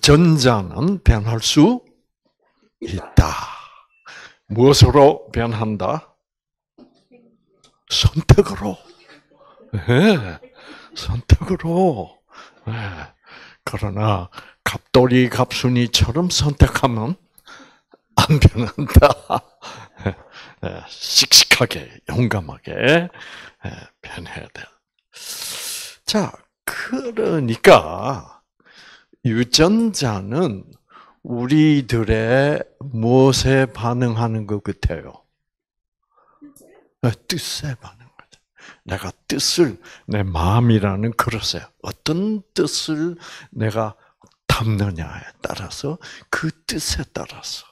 유전자는 변할 수 있다. 무엇으로 변한다? 선택으로. 네, 선택으로. 네. 그러나 갑돌이 갑순이처럼 선택하면 안 변한다. 네, 씩씩하게 용감하게 네, 변해야 돼. 자, 그러니까 유전자는 우리들의 무엇에 반응하는 것 같아요? 뜻에 반응. 내가 뜻을 내 마음이라는 그릇에 어떤 뜻을 내가 담느냐에 따라서 그 뜻에 따라서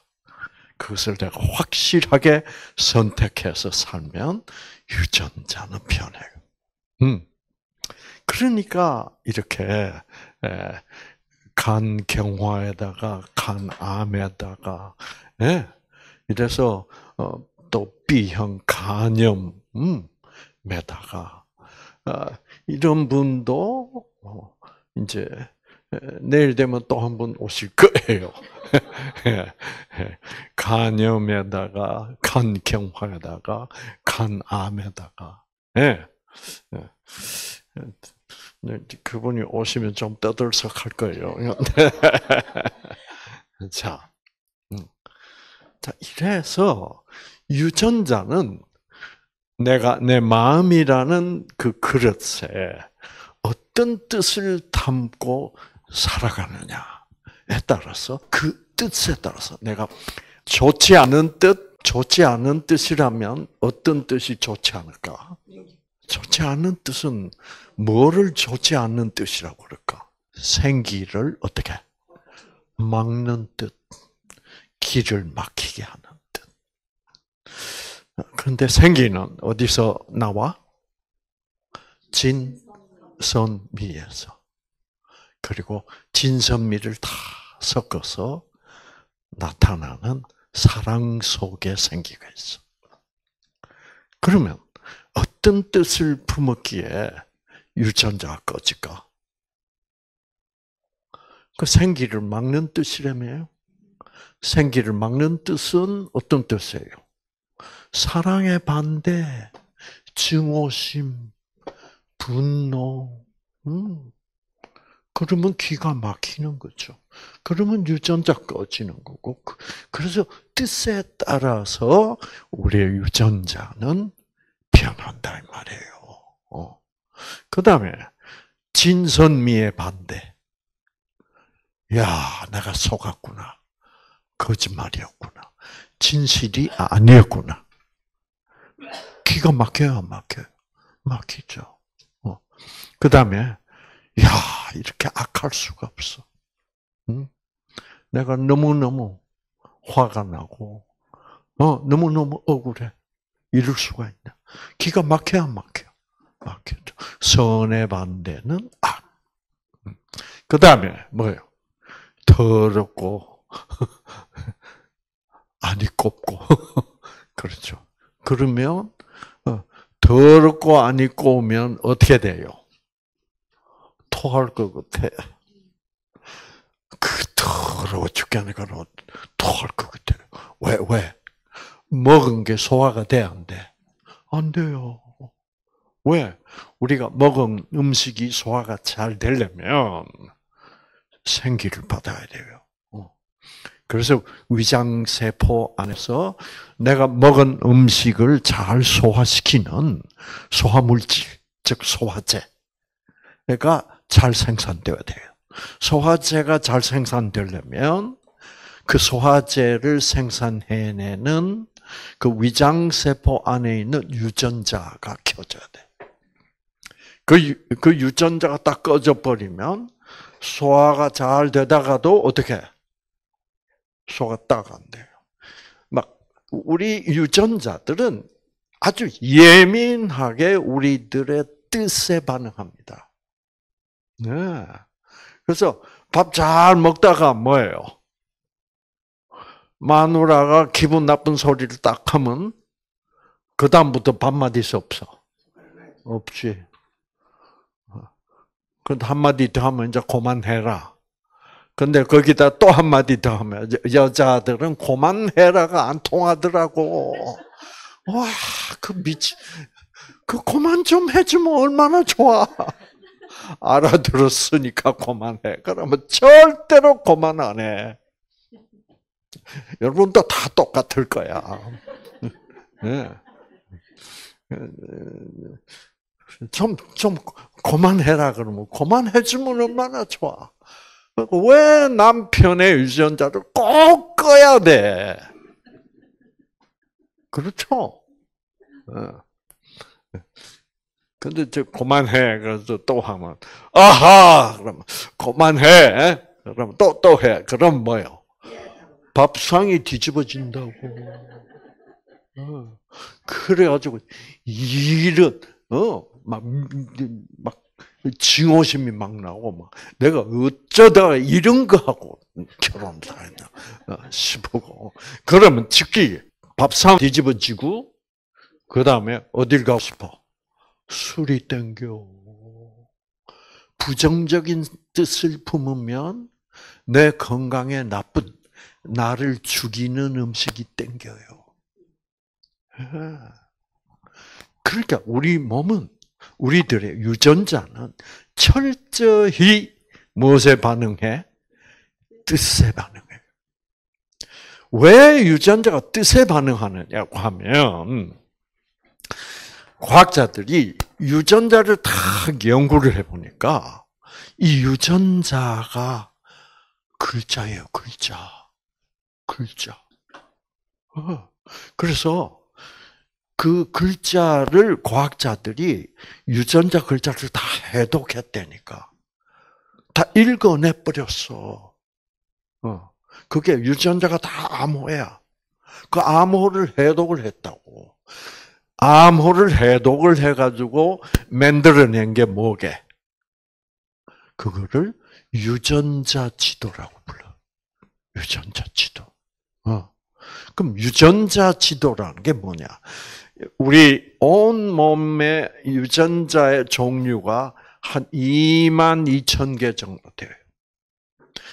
그것을 내가 확실하게 선택해서 살면 유전자는 변해요. 음. 그러니까 이렇게 간 경화에다가 간암에다가 예. 이래서 어, 또 B형 간염 음. 아, 이런 분도 어, 이제 내일 되면 또 한 번 오실 거예요. 간염에다가 간경화에다가 간암에다가 예. 그분이 오시면 좀 떠들썩할 거예요. 자, 음. 자 이래서 유전자는 내가 내 마음이라는 그 그릇에 어떤 뜻을 담고 살아가느냐에 따라서 그 뜻에 따라서 내가 좋지 않은 뜻, 좋지 않은 뜻이라면 어떤 뜻이 좋지 않을까? 좋지 않은 뜻은 뭐를 좋지 않는 뜻이라고 그럴까? 생기를 어떻게 막는 뜻, 길을 막히게 하는. 그런데 생기는 어디서 나와? 진선미에서. 그리고 진선미를 다 섞어서 나타나는 사랑 속에 생기가 있어. 그러면 어떤 뜻을 품었기에 유전자가 꺼질까? 그 생기를 막는 뜻이라며요. 생기를 막는 뜻은 어떤 뜻이에요? 사랑의 반대, 증오심, 분노, 음. 그러면 기가 막히는 거죠. 그러면 유전자 꺼지는 거고. 그, 그래서 뜻에 따라서 우리의 유전자는 변한다 이 말이에요. 어. 그 다음에 진선미의 반대. 야, 내가 속았구나. 거짓말이었구나. 진실이 아니었구나. 기가 막혀요, 안 막혀요? 막히죠. 어. 그 다음에, 야, 이렇게 악할 수가 없어. 응? 내가 너무너무 화가 나고, 어, 너무너무 억울해. 이럴 수가 있나. 기가 막혀, 안 막혀? 막혀죠. 선의 반대는 악. 그 다음에, 뭐예요? 더럽고, 아니 꼽고, 그렇죠. 그러면, 더럽고 안 입고 오면 어떻게 돼요? 토할 것 같아. 그 더러워 죽겠네, 그 토할 것 같아요. 왜, 왜? 먹은 게 소화가 돼, 안 돼? 안 돼요. 왜? 우리가 먹은 음식이 소화가 잘 되려면 생기를 받아야 돼요. 그래서 위장 세포 안에서 내가 먹은 음식을 잘 소화시키는 소화 물질, 즉 소화제가 잘 생산되어야 돼요. 소화제가 잘 생산되려면 그 소화제를 생산해내는 그 위장 세포 안에 있는 유전자가 켜져야 돼. 그, 그 유전자가 딱 꺼져 버리면 소화가 잘 되다가도 어떻게 소가 딱 안 돼요. 막 우리 유전자들은 아주 예민하게 우리들의 뜻에 반응합니다. 네. 그래서 밥 잘 먹다가 뭐예요? 마누라가 기분 나쁜 소리를 딱 하면 그 다음부터 있어 없어? 없지. 근데 한마디 더 하면 이제 그만해라. 근데 거기다 또 한마디 더 하면 여자들은 그만해라가 안 통하더라고. 와, 그 미치, 그 그만 좀 해주면 얼마나 좋아. 알아들었으니까 그만해. 그러면 절대로 그만 안 해. 여러분도 다 똑같을 거야. 네. 좀, 좀, 그만해라, 그러면. 그만해주면 얼마나 좋아. 왜 남편의 유전자를 꼭 꺼야 돼? 그렇죠? 근데 저 그만해. 그래서 또 하면 아하. 그러면 그만해. 그러면 또 또 해. 그럼 뭐요? 밥상이 뒤집어진다고. 어. 그래가지고 이런 어막 막 증오심이 막 나오고 막 내가 어쩌다가 이런 거 하고 결혼을 했나 어, 싶고 그러면 즉기 밥상 뒤집어지고 그 다음에 어딜 가고 싶어? 술이 땡겨. 부정적인 뜻을 품으면 내 건강에 나쁜 나를 죽이는 음식이 땡겨요. 그러니까 우리 몸은 우리들의 유전자는 철저히 무엇에 반응해? 뜻에 반응해. 왜 유전자가 뜻에 반응하느냐고 하면 과학자들이 유전자를 다 연구를 해보니까 이 유전자가 글자예요, 글자. 글자. 어. 그래서 그 글자를 과학자들이 유전자 글자를 다 해독했다니까. 다 읽어내 버렸어. 어. 그게 유전자가 다 암호야. 그 암호를 해독을 했다고. 암호를 해독을 해가지고 만들어낸 게 뭐게? 그거를 유전자 지도라고 불러. 유전자 지도. 어. 그럼 유전자 지도라는 게 뭐냐? 우리 온 몸의 유전자의 종류가 한 2만 2천 개 정도 돼요.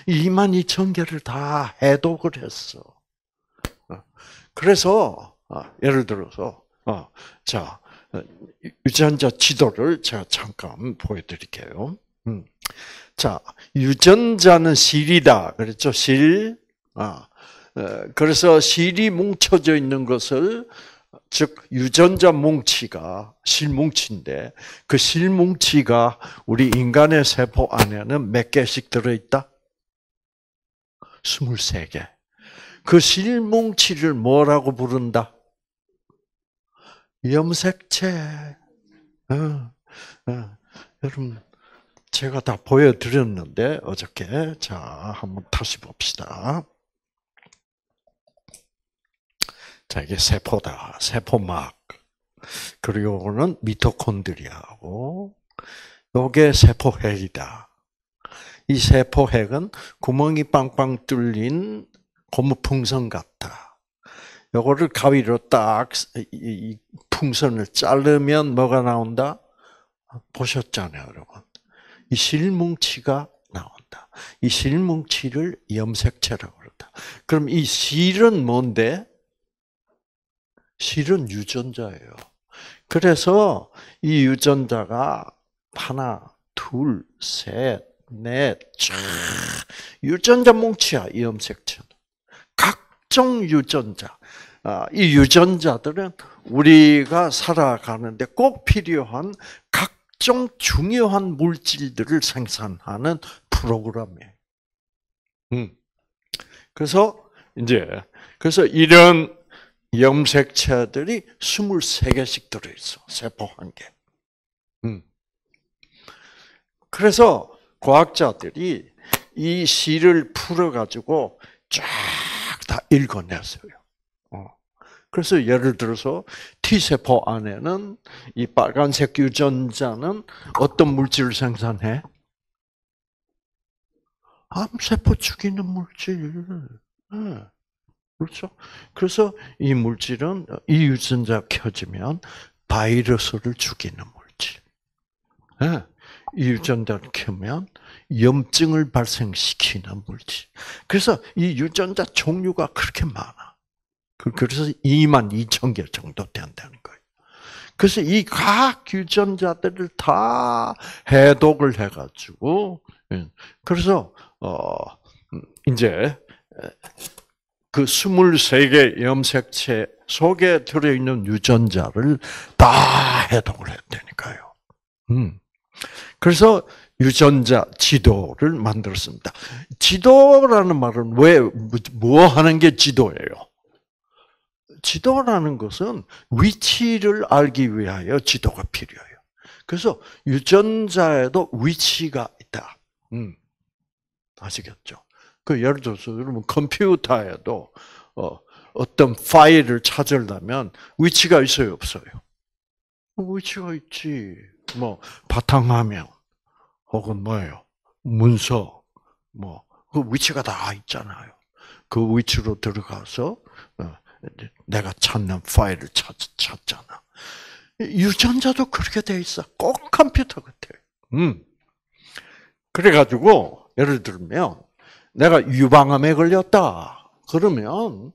2만 2천 개를 다 해독을 했어. 어. 그래서 어, 예를 들어서 어, 자, 유전자 지도를 제가 잠깐 보여드릴게요. 음. 자, 유전자는 실이다. 그랬죠? 실. 아, 그래서 실이 뭉쳐져 있는 것을 즉 유전자 뭉치가 실뭉치인데 그 실뭉치가 우리 인간의 세포 안에는 몇 개씩 들어 있다? 23개. 그 실뭉치를 뭐라고 부른다? 염색체. 어, 어. 여러분, 제가 다 보여드렸는데, 어저께. 자, 한번 다시 봅시다. 자, 이게 세포다. 세포막. 그리고 이거는 미토콘드리아고, 요게 세포핵이다. 이 세포핵은 구멍이 빵빵 뚫린 고무풍선 같다. 요거를 가위로 딱 이 풍선을 자르면 뭐가 나온다? 보셨잖아요, 여러분. 이 실뭉치가 나온다. 이 실뭉치를 염색체라고 그런다. 그럼 이 실은 뭔데? 실은 유전자예요. 그래서 이 유전자가 하나, 둘, 셋, 넷, 쫙 유전자 뭉치야, 이 염색체는. 각종 유전자. 아, 이 유전자들은 우리가 살아가는데 꼭 필요한 각종 중요한 물질들을 생산하는 프로그램이에요. 음. 그래서 이제 그래서 이런 염색체들이 23개씩 들어있어. 세포 한 개. 음. 그래서 과학자들이 이 실을 풀어가지고 쫙 다 읽어냈어요. 그래서 예를 들어서 T세포 안에는 이 빨간색 유전자는 어떤 물질을 생산해? 암세포 죽이는 물질. 네. 그렇죠? 그래서 이 물질은 이 유전자 켜지면 바이러스를 죽이는 물질. 네. 이 유전자를 켜면 염증을 발생시키는 물질. 그래서 이 유전자 종류가 그렇게 많아. 그, 그래서 2만 2천 개 정도 된다는 거예요. 그래서 이 각 유전자들을 다 해독을 해가지고, 예. 그래서, 어, 음, 이제, 그 23개 염색체 속에 들어있는 유전자를 다 해독을 했다니까요. 음. 그래서 유전자 지도를 만들었습니다. 지도라는 말은 왜, 뭐 하는 게 지도예요? 지도라는 것은 위치를 알기 위하여 지도가 필요해요. 그래서 유전자에도 위치가 있다. 음. 아시겠죠? 그 예를 들어서 여러분 컴퓨터에도 어, 어떤 파일을 찾으려면 위치가 있어요, 없어요? 위치가 있지. 뭐 바탕화면 혹은 뭐예요? 문서 뭐 그 위치가 다 있잖아요. 그 위치로 들어가서 어, 내가 찾는 파일을 찾, 찾잖아. 유전자도 그렇게 돼 있어. 꼭 컴퓨터 같아. 음. 그래가지고 예를 들면 내가 유방암에 걸렸다. 그러면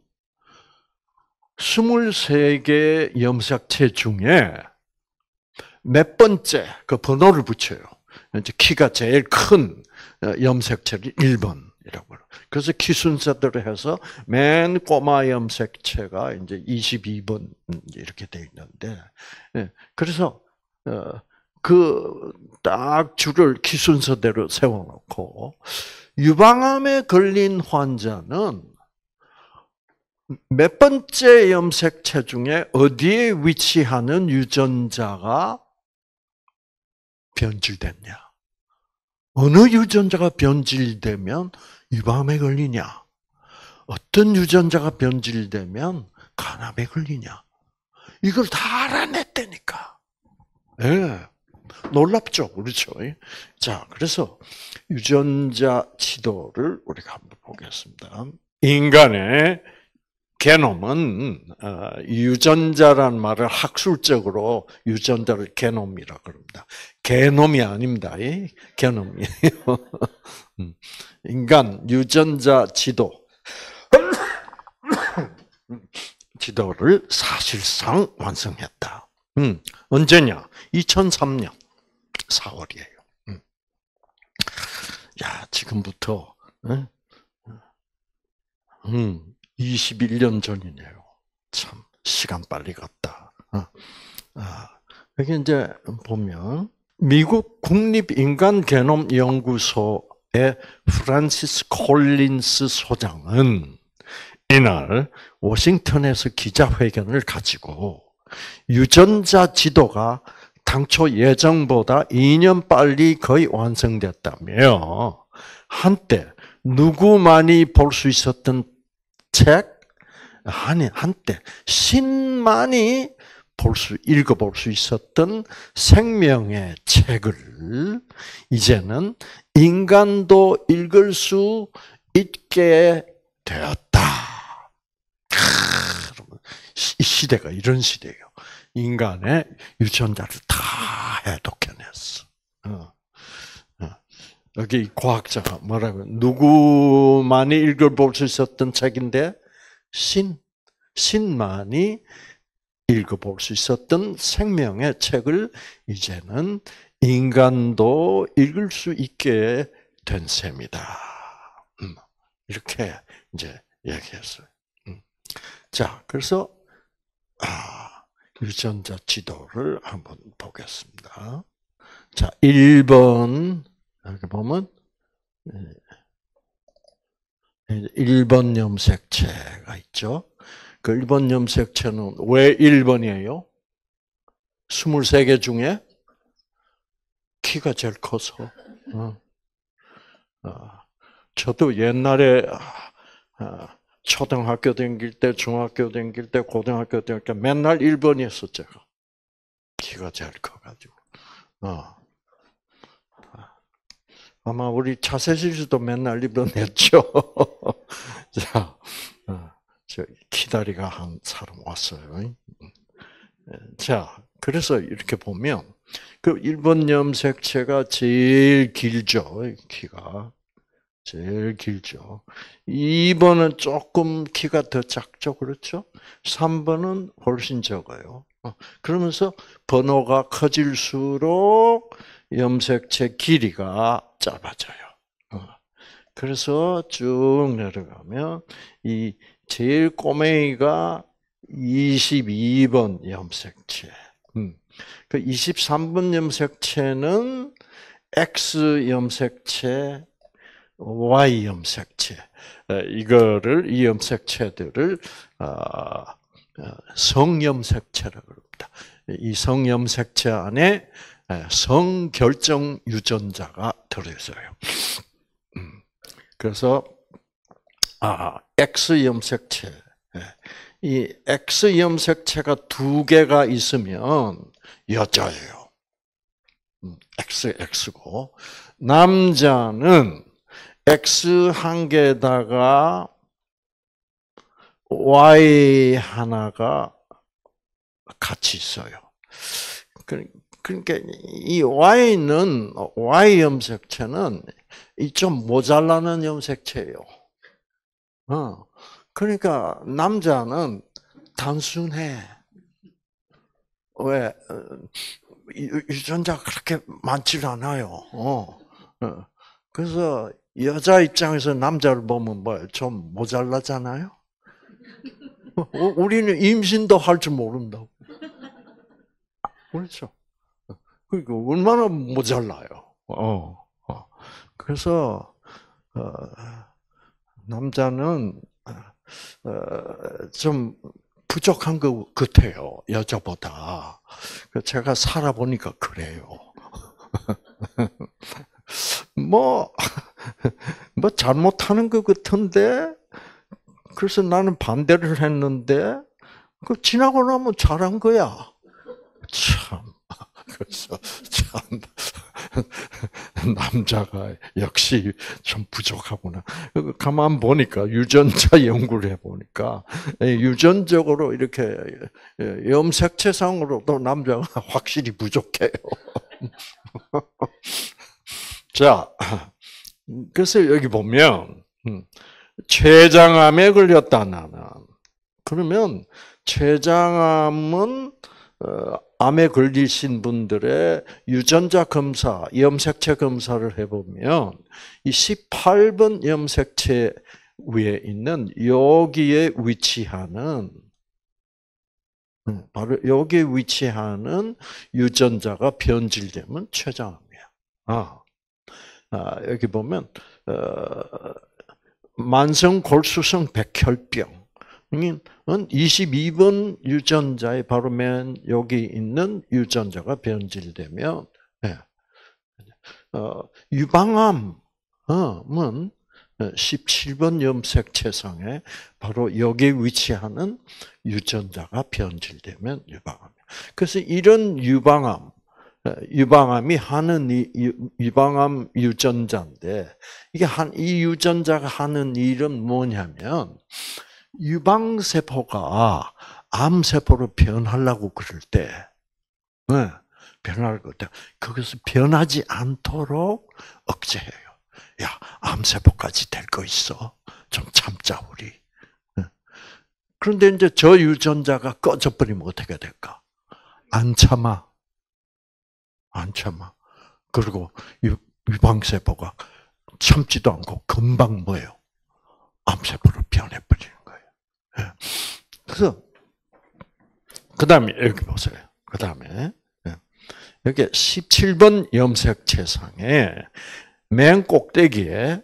23개 염색체 중에 몇 번째 그 번호를 붙여요. 이제 키가 제일 큰 어, 염색체를 1번이라고 그래서 키 순서대로 해서 맨 꼬마 염색체가 이제 22번 이렇게 돼 있는데 예, 그래서 어, 그딱 줄을 키 순서대로 세워 놓고 유방암에 걸린 환자는 몇 번째 염색체 중에 어디에 위치하는 유전자가 변질됐냐? 어느 유전자가 변질되면 유방암에 걸리냐? 어떤 유전자가 변질되면 간암에 걸리냐? 이걸 다 알아냈다니까. 예. 네. 놀랍죠, 그렇죠? 자, 그래서 유전자 지도를 우리가 한번 보겠습니다. 인간의 게놈은 어, 유전자란 말을 학술적으로 유전자를 게놈이라 그럽니다. 게놈이 아닙니다. 게놈이에요. 음. 인간 유전자 지도 지도를 사실상 완성했다. 음, 언제냐? 2003년 4월이에요. 음. 야, 지금부터 음, 21년 전이네요. 참 시간 빨리 갔다. 어. 아, 여기 이제 보면 미국 국립인간개놈연구소의 프란시스 콜린스 소장은 이날 워싱턴에서 기자회견을 가지고 유전자 지도가 당초 예정보다 2년 빨리 거의 완성됐다며 한때 누구만이 볼 수 있었던 책 아니 한때 신만이 볼 수 읽어볼 수 있었던 생명의 책을 이제는 인간도 읽을 수 있게 되었다. 이 시대가 이런 시대예요. 인간의 유전자를 다 해독해냈어. 어. 어. 여기 과학자가 뭐라고 누구만이 읽어볼 수 있었던 책인데 신 신만이 읽어볼 수 있었던 생명의 책을 이제는 인간도 읽을 수 있게 된 셈이다. 음. 이렇게 이제 얘기했어요. 음. 자, 그래서 아, 유전자 지도를 한번 보겠습니다. 자, 1번 이렇게 보면 1번 예, 염색체가 있죠. 그 1번 염색체는 왜 1번이에요? 23개 중에 키가 제일 커서. 어. 어. 저도 옛날에 어, 초등학교 다닐 때, 중학교 다닐 때, 고등학교 다닐 때 맨날 1번이었어, 제가. 키가 제일 커가지고. 어. 아마 우리 차세실 씨도 맨날 1번 했죠. 자, 어, 저 키다리가 한 사람 왔어요. 자, 그래서 이렇게 보면 그 1번 염색체가 제일 길죠, 키가. 제일 길죠. 2번은 조금 키가 더 작죠, 그렇죠? 3번은 훨씬 적어요. 어, 그러면서 번호가 커질수록 염색체 길이가 짧아져요. 어, 그래서 쭉 내려가면 이 제일 꼬맹이가 22번 염색체. 음. 그 23번 염색체는 X 염색체, Y 염색체. 이거를 이 염색체들을 어, 어, 성염색체라고 합니다. 이 성염색체 안에 성결정 유전자가 들어있어요. 음. 그래서 아 X 염색체 이 X 염색체가 두 개가 있으면 여자예요. X, X고. 남자는 X 한 개에다가 Y 하나가 같이 있어요. 그러니까 이 Y는, Y 염색체는 좀 모자라는 염색체예요. 어. 그러니까 남자는 단순해. 왜 어, 유전자가 그렇게 많지 않아요. 어. 어. 그래서 여자 입장에서 남자를 보면 뭐 좀 모자라잖아요. 어, 우리는 임신도 할 줄 모른다고. 그렇죠. 그러니까 얼마나 모자라요. 어. 어. 그래서 어, 남자는 어, 좀 부족한 것 같아요. 여자보다. 그 제가 살아보니까 그래요. 뭐, 뭐 잘못하는 것 같은데, 그래서 나는 반대를 했는데, 그 지나고 나면 잘한 거야. 참. 그래서 참 남자가 역시 좀 부족하구나. 가만 보니까 유전자 연구를 해 보니까 유전적으로 이렇게 염색체상으로도 남자가 확실히 부족해요. 자, 그래서 여기 보면 음, 췌장암에 걸렸다 나는 그러면 췌장암은 어, 암에 걸리신 분들의 유전자 검사, 염색체 검사를 해보면 이 18번 염색체 위에 있는 여기에 위치하는 음, 바로 여기에 위치하는 유전자가 변질되면 췌장암이야. 아, 아 여기 보면 어, 만성 골수성 백혈병 은 22번 유전자에 바로 맨 여기 있는 유전자가 변질되면 네. 어, 유방암은 17번 염색체상에 바로 여기에 위치하는 유전자가 변질되면 유방암. 그래서 이런 유방암, 어, 유방암이 하는 유방암 유전자인데 이게 한 이 유전자가 하는 일은 뭐냐면 유방 세포가 암 세포로 변하려고 그럴 때, 네, 변할 때, 그것을 변하지 않도록 억제해요. 야, 암 세포까지 될 거 있어. 좀 참자, 우리. 네. 그런데 이제 저 유전자가 꺼져 버리면 어떻게 될까? 안 참아. 안 참아. 그리고 유방세포가 참지도 않고 금방 뭐예요? 암세포로 변해버려요. 예. 그래서 그 다음에 여기 보세요. 그 다음에 예. 여기 17번 염색체상에 맨 꼭대기에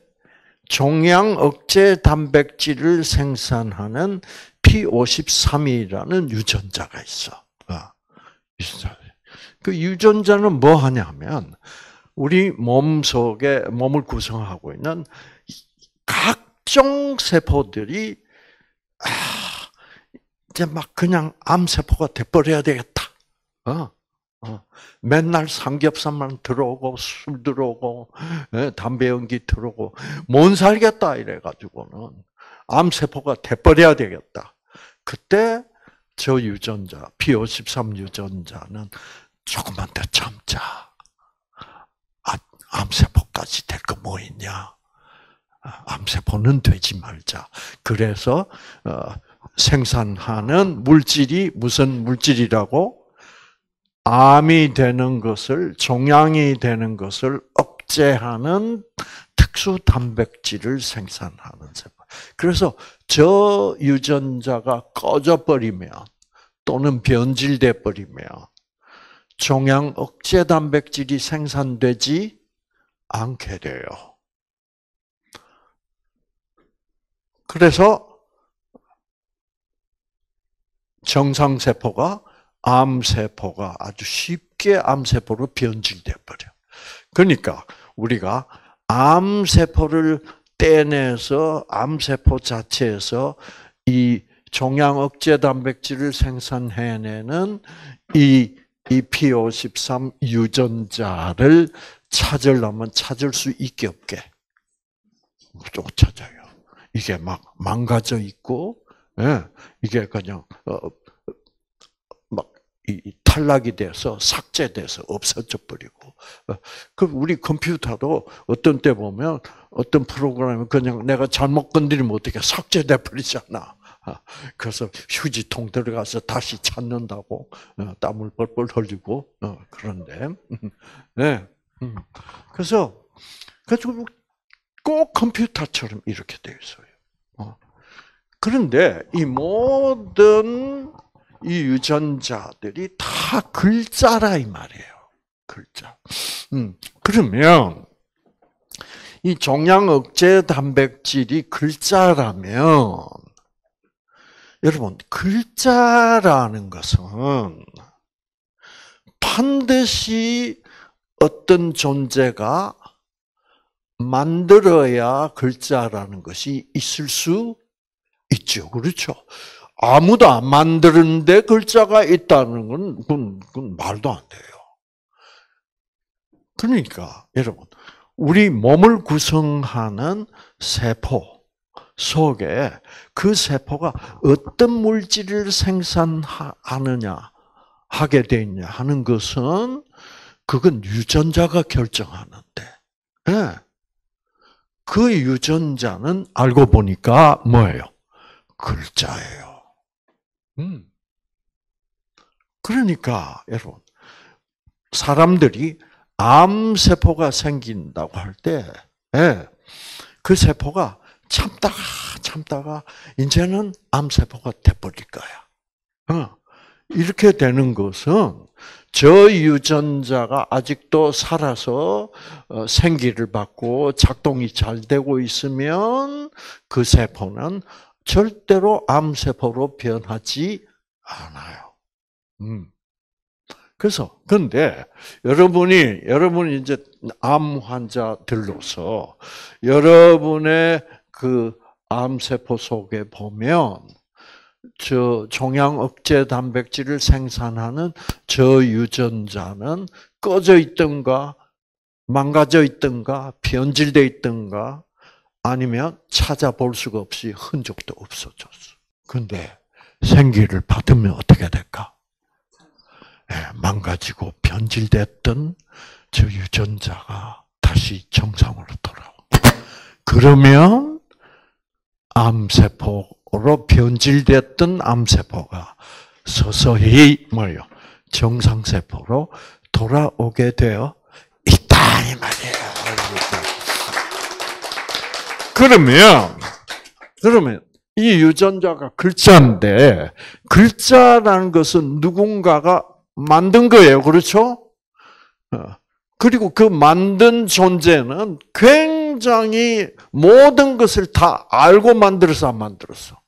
종양 억제 단백질을 생산하는 P53이라는 유전자가 있어. 아, 그 유전자는 뭐 하냐면 우리 몸 속에 몸을 구성하고 있는 각종 세포들이 아, 이제 막 그냥 암세포가 돼버려야 되겠다. 어, 어. 맨날 삼겹살만 들어오고 술 들어오고 예, 담배 연기 들어오고 못 살겠다 이래 가지고는 암세포가 돼버려야 되겠다. 그때 저 유전자 P53 유전자는 조금만 더 참자. 아, 암세포까지 될 거 뭐 있냐? 아, 암세포는 되지 말자. 그래서 어, 생산하는 물질이 무슨 물질이라고? 암이 되는 것을 종양이 되는 것을 억제하는 특수 단백질을 생산하는 세포. 그래서 저 유전자가 꺼져 버리면 또는 변질돼 버리면 종양 억제 단백질이 생산되지 않게 돼요. 그래서 정상세포가 암세포가 아주 쉽게 암세포로 변질돼 버려. 그러니까 우리가 암세포를 떼내서 암세포 자체에서 이 종양 억제 단백질을 생산해내는 이, 이 P53 유전자를 찾으려면 찾을 수 있게 없게 못 찾아요. 이게 막 망가져 있고, 예, 이게 그냥 어, 막 탈락이 돼서 삭제돼서 없어져 버리고. 어, 그 우리 컴퓨터도 어떤 때 보면 어떤 프로그램이 그냥 내가 잘못 건드리면 어떻게 삭제돼 버리잖아. 아, 그래서 휴지통 들어가서 다시 찾는다고 어, 땀을 뻘뻘 흘리고 어, 그런데 네. 음. 그래서 가지고 꼭 컴퓨터처럼 이렇게 되어 있어요. 그런데 이 모든 이 유전자들이 다 글자라 이 말이에요. 글자. 음, 그러면 이 종양 억제 단백질이 글자라면 여러분 글자라는 것은 반드시 어떤 존재가 만들어야 글자라는 것이 있을 수 있죠. 그렇죠? 아무도 안 만드는데 글자가 있다는 건 그건, 그건 말도 안 돼요. 그러니까 여러분 우리 몸을 구성하는 세포 속에 그 세포가 어떤 물질을 생산하느냐 하게 되냐 하는 것은 그건 유전자가 결정하는데 네. 그 유전자는 알고 보니까 뭐예요? 글자예요. 음. 그러니까 여러분 사람들이 암 세포가 생긴다고 할 때, 예, 그 세포가 참다가 참다가 이제는 암 세포가 돼버릴 거야. 어. 이렇게 되는 것은 저 유전자가 아직도 살아서 어, 생기를 받고 작동이 잘 되고 있으면 그 세포는 절대로 암세포로 변하지 않아요. 음. 그래서 근데 여러분이 여러분이 이제 암 환자들로서 여러분의 그 암세포 속에 보면 저 종양 억제 단백질을 생산하는 저 유전자는 꺼져 있던가 망가져 있던가 변질돼 있던가 아니면 찾아볼 수가 없이 흔적도 없어졌어. 근데 생기를 받으면 어떻게 될까? 네, 망가지고 변질됐던 저 유전자가 다시 정상으로 돌아오. 그러면 암세포로 변질됐던 암세포가 서서히 뭐요 정상세포로 돌아오게 되어 있다 이 말이에요. 그러면 그러면 이 유전자가 글자인데 글자라는 것은 누군가가 만든 거예요. 그렇죠? 어. 그리고 그 만든 존재는 굉장히 모든 것을 다 알고 만들어서 안 만들었어.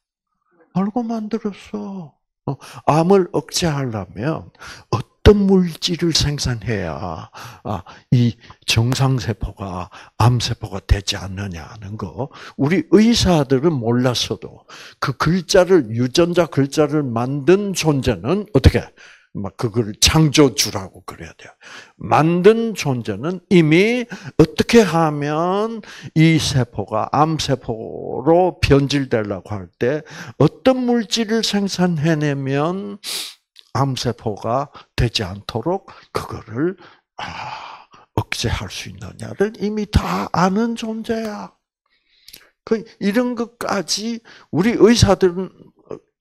알고 만들었어. 어. 암을 억제하려면 어떤 물질을 생산해야 아, 이 정상세포가 암세포가 되지 않느냐는 거 우리 의사들은 몰랐어도 그 글자를 유전자 글자를 만든 존재는 어떻게 막 그걸 창조주라고 그래야 돼요. 만든 존재는 이미 어떻게 하면 이 세포가 암세포로 변질되려고 할 때 어떤 물질을 생산해내면 암세포가 되지 않도록 그거를 아, 억제할 수 있느냐를 이미 다 아는 존재야. 그 이런 것까지 우리 의사들은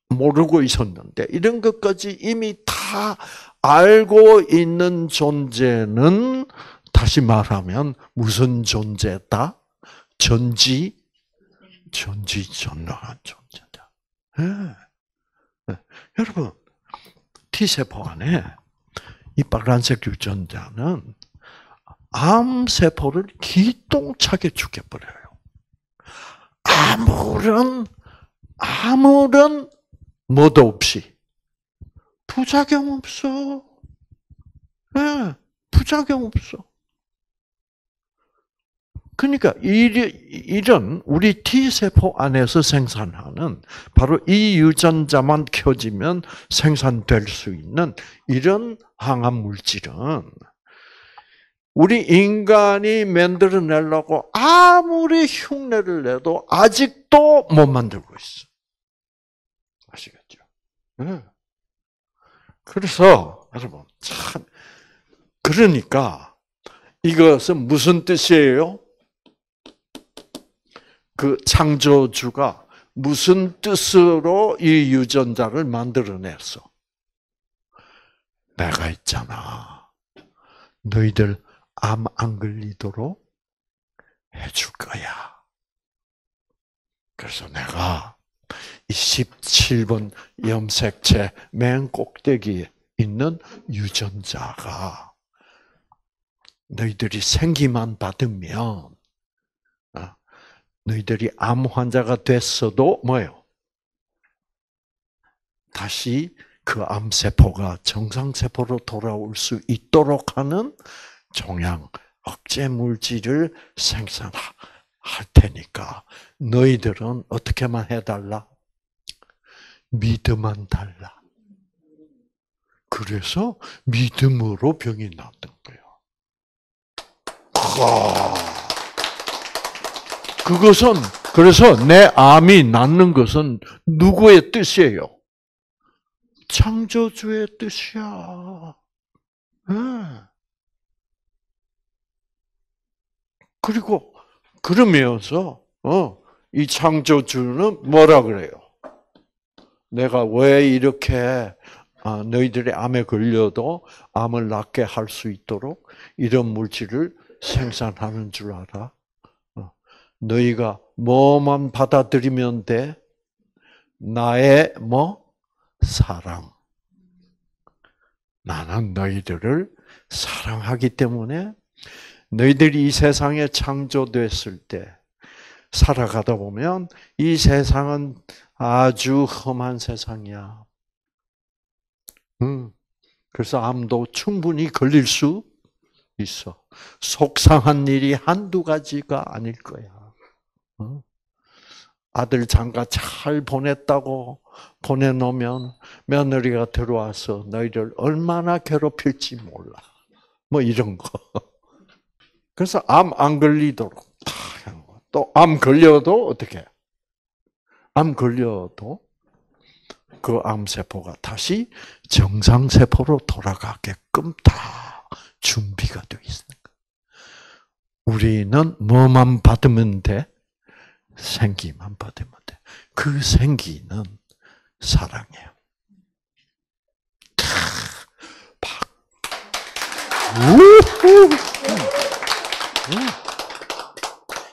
모르고 있었는데 이런 것까지 이미 다 알고 있는 존재는 다시 말하면 무슨 존재다? 전지 전지전능한 존재다. 네. 네. 여러분 T세포 안에 이 빨간색 유전자는 암 세포를 기똥차게 죽여버려요. 아무런 아무런 뭐도 없이 부작용 없어. 네, 부작용 없어. 그러니까 이런 우리 T 세포 안에서 생산하는 바로 이 유전자만 켜지면 생산될 수 있는 이런 항암 물질은 우리 인간이 만들어내려고 아무리 흉내를 내도 아직도 못 만들고 있어. 네. 그래서 여러분 참 그러니까 이것은 무슨 뜻이에요? 그 창조주가 무슨 뜻으로 이 유전자를 만들어냈어? 내가 있잖아. 너희들 암 안 걸리도록 해줄 거야. 그래서 내가 이 17번 염색체 맨 꼭대기에 있는 유전자가 너희들이 생기만 받으면 어, 너희들이 암 환자가 됐어도 뭐요? 다시 그 암세포가 정상세포로 돌아올 수 있도록 하는 종양 억제 물질을 생산할 테니까 너희들은 어떻게만 해달라? 믿음만 달라. 그래서 믿음으로 병이 났던 거예요. 그것은 그래서 내 암이 낫는 것은 누구의 뜻이에요? 창조주의 뜻이야. 네. 그리고 그러면서 어, 이 창조주는 뭐라 그래요? 내가 왜 이렇게 아, 너희들의 암에 걸려도 암을 낫게 할 수 있도록 이런 물질을 생산하는 줄 알아? 어, 너희가 뭐만 받아들이면 돼? 나의 뭐 사랑. 나는 너희들을 사랑하기 때문에 너희들이 이 세상에 창조됐을 때 살아가다 보면 이 세상은 아주 험한 세상이야. 음. 그래서 암도 충분히 걸릴 수 있어. 속상한 일이 한두 가지가 아닐 거야. 어? 아들 장가 잘 보냈다고 보내놓으면 며느리가 들어와서 너희를 얼마나 괴롭힐지 몰라. 뭐 이런 거. 그래서 암 안 걸리도록 또암 걸려도 어떻게? 암 걸려도 그 암세포가 다시 정상세포로 돌아가게끔 다 준비가 되어 거예요. 우리는 뭐만 받으면 돼? 생기만 받으면 돼. 그 생기는 사랑이에요.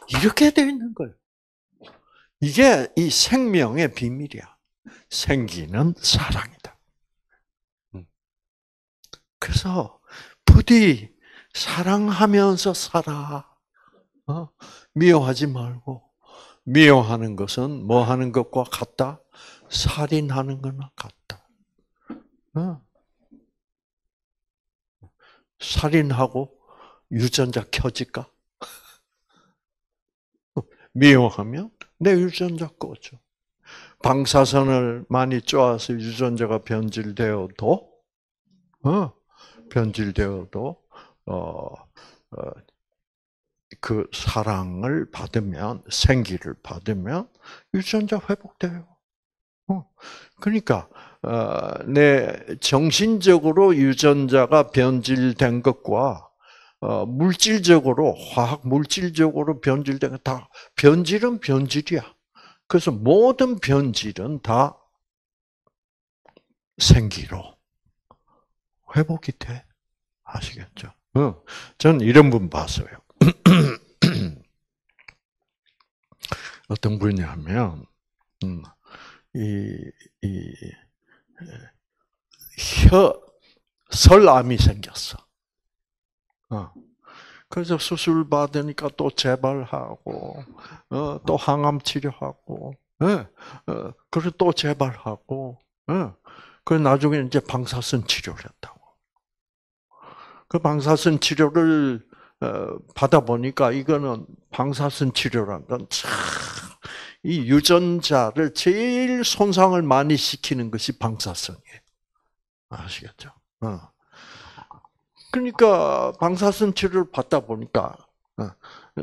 이렇게 되어 있는 거예요. 이게 이 생명의 비밀이야. 생기는 사랑이다. 음. 그래서 부디 사랑하면서 살아. 어? 미워하지 말고. 미워하는 것은 뭐 하는 것과 같다? 살인하는 거나 같다. 어? 살인하고 유전자 켜질까? 미워하면 내 유전자 꺼져. 방사선을 많이 쪼아서 유전자가 변질되어도, 어, 변질되어도, 어, 어, 그 사랑을 받으면, 생기를 받으면 유전자 회복돼요. 어, 그러니까, 어, 내 정신적으로 유전자가 변질된 것과 어, 물질적으로 화학 물질적으로 변질된 것다 변질은 변질이야. 그래서 모든 변질은 다 생기로 회복이 돼. 아시겠죠? 어, 저는 이런 분 봤어요. 어떤 분이냐면, 음, 이, 이, 혀, 설암이 생겼어. 어. 그래서 수술 받으니까 또 재발하고, 어, 또 항암 치료하고, 예, 어, 그리고 또 재발하고, 예. 그 나중에 이제 방사선 치료를 했다고. 그 방사선 치료를 어, 받아 보니까 이거는 방사선 치료란 건 참, 이 유전자를 제일 손상을 많이 시키는 것이 방사선이에요. 아시겠죠? 어. 그러니까 방사선 치료를 받다 보니까 어,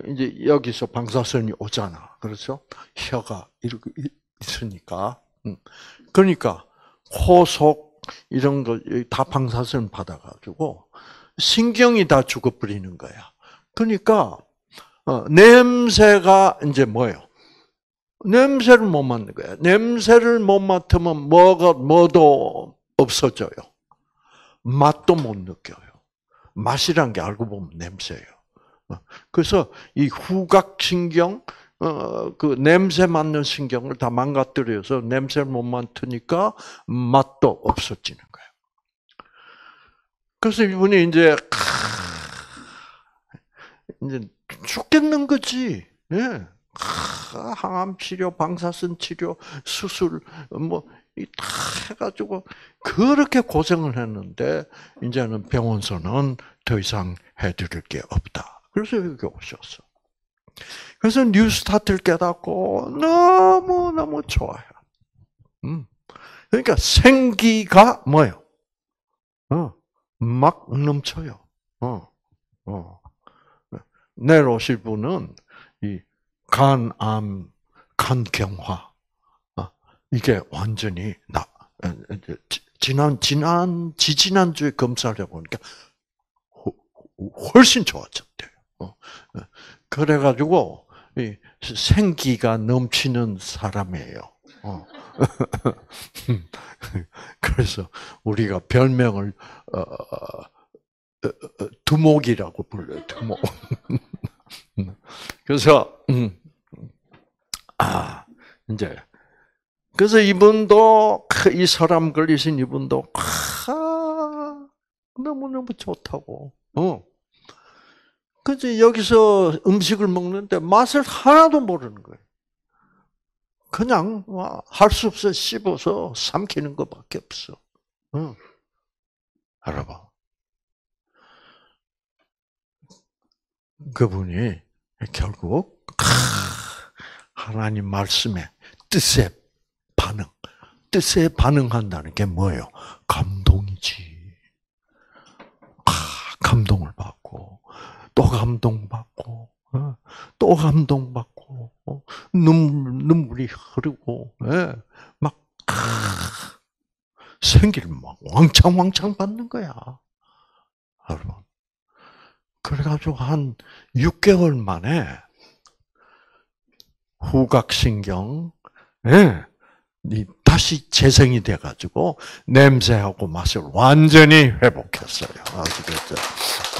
이제 여기서 방사선이 오잖아. 그렇죠? 혀가 이렇게 있으니까. 음. 그러니까 호속 이런 거 다 방사선 받아가지고 신경이 다 죽어버리는 거야. 그러니까 어, 냄새가 이제 뭐예요? 냄새를 못 맡는 거야. 냄새를 못 맡으면 뭐가 뭐도 없어져요. 맛도 못 느껴요. 맛이란 게 알고 보면 냄새예요. 어, 그래서 이 후각신경, 어, 그 냄새 맡는 신경을 다 망가뜨려서 냄새를 못 맡으니까 맛도 없어지는 거예요. 그래서 이분이 이제 이제 죽겠는 거지. 예. 항암 치료, 방사선 치료, 수술 뭐 다 해가지고 그렇게 고생을 했는데 이제는 병원서는 더 이상 해드릴 게 없다. 그래서 여기 오셨어. 그래서 뉴스타트를 깨닫고 너무 너무 좋아요. 음. 그러니까 생기가 뭐요? 어, 막 넘쳐요. 어, 어. 내일 오실 분은 이 간암, 간경화 어, 이게 완전히 나 지난 지난 지지난 주에 검사를 해보니까 훨씬 좋아졌대요. 어, 그래가지고 생기가 넘치는 사람이에요. 어. 그래서 우리가 별명을 어, 두목이라고 불러요. 두목. 그래서 음, 아 이제 그래서 이분도 이 사람 걸리신 이분도 아, 너무 너무 좋다고. 어. 그지 여기서 음식을 먹는데 맛을 하나도 모르는 거예요. 그냥 뭐 할수 없어 씹어서 삼키는 것밖에 없어. 어. 알아봐. 그분이 결국 하나님 말씀에 뜻에 뜻에 반응한다는 게 뭐예요? 감동이지. 아, 감동을 받고 또 감동받고 어, 또 감동받고 어, 눈 눈물이 흐르고 예, 막 생기를 막 왕창 왕창 받는 거야, 여러분. 그래가지고 한 6개월 만에 후각신경, 예, 다시 재생이 돼가지고 냄새하고 맛을 완전히 회복했어요. 아시겠죠?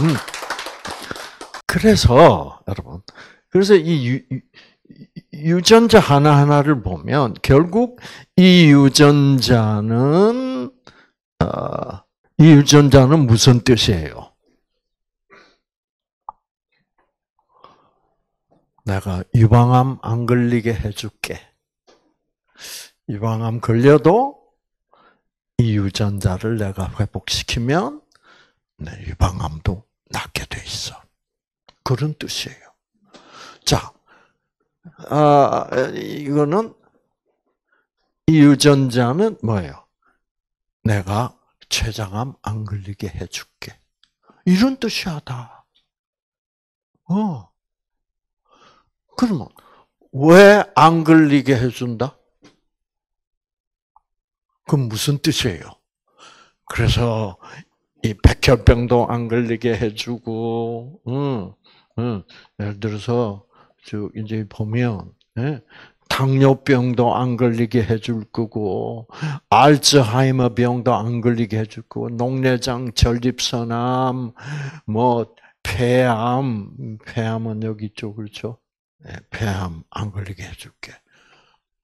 음. 그래서 여러분, 그래서 이 유, 유전자 하나 하나를 보면 결국 이 유전자는 어, 이 유전자는 무슨 뜻이에요? 내가 유방암 안 걸리게 해줄게. 유방암 걸려도 이 유전자를 내가 회복시키면 내 유방암도 낫게 돼 있어. 그런 뜻이에요. 자, 아, 이거는 이 유전자는 뭐예요? 내가 췌장암 안 걸리게 해줄게. 이런 뜻이야 다. 어. 그러면 왜 안 걸리게 해준다? 그럼 무슨 뜻이에요? 그래서 이 백혈병도 안 걸리게 해주고, 응, 응. 예를 들어서 저 이제 보면 예? 당뇨병도 안 걸리게 해줄 거고, 알츠하이머 병도 안 걸리게 해줄 거고, 녹내장 전립선암, 뭐 폐암, 폐암은 여기 있죠, 그렇죠? 네, 폐암 안 걸리게 해줄게.